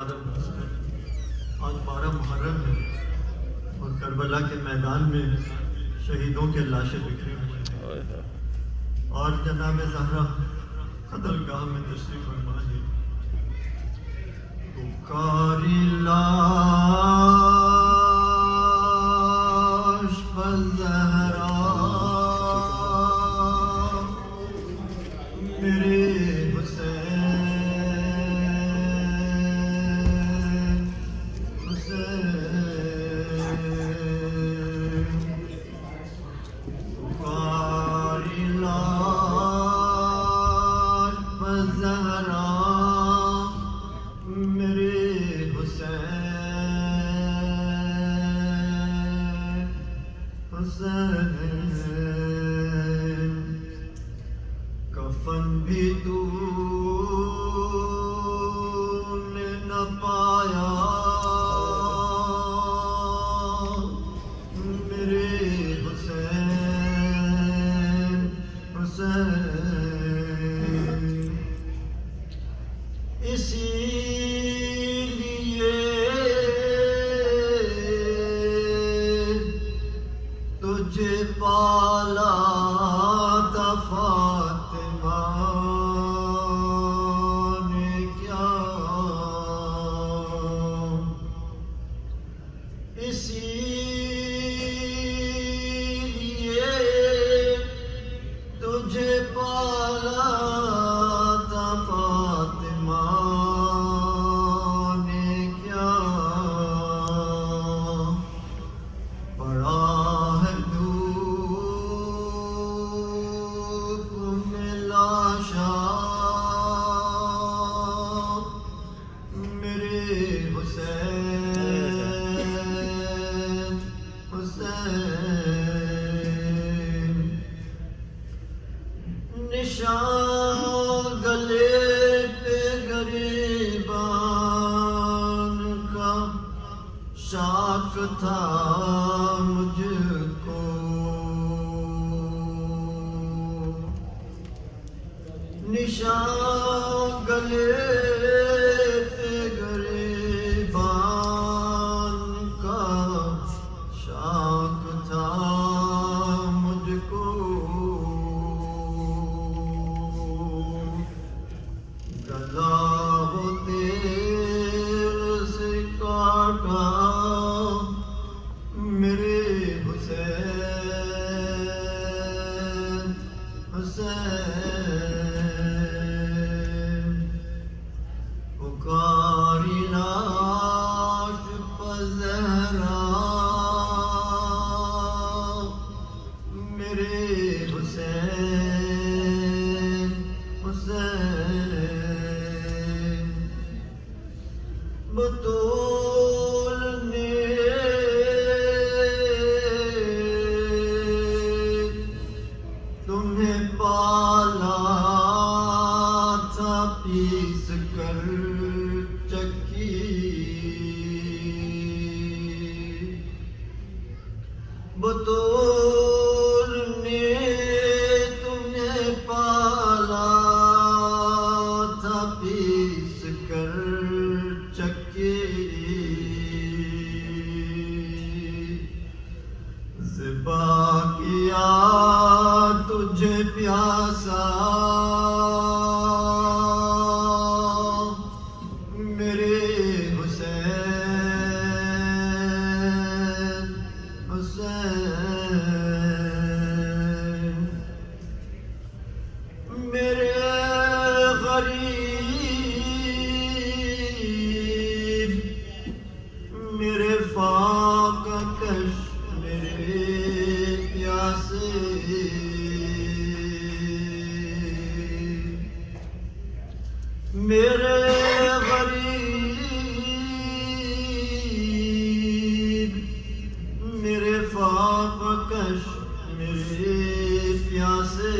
آج بارہ محرم ہے اور کربلا کے میدان میں شہیدوں کے لاشیں بکھری ہوئی ہیں۔ اور جناب زہرا قتل گاہ میں تشریف فرما ہے کفن بھی تو نے نہ پایا۔ میرے حسین حسین۔ اسی لیے تجھے پالا۔ شاک تھا مجھ کو۔ نشان گلے پالا میرے غریب میرے فاقہ کش میرے پیاسے میرے kalmış müsrif yası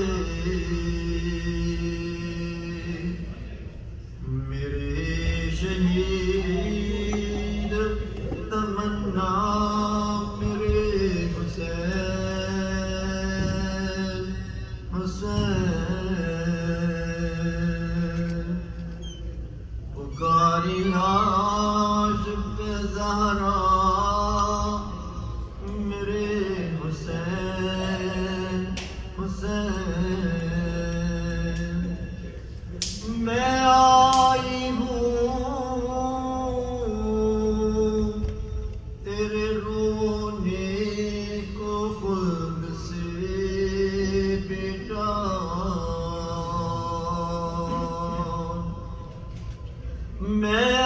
Meri şehid temenna Meri Hüseyin Hüseyin Ukari Haşif میں